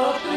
Okay.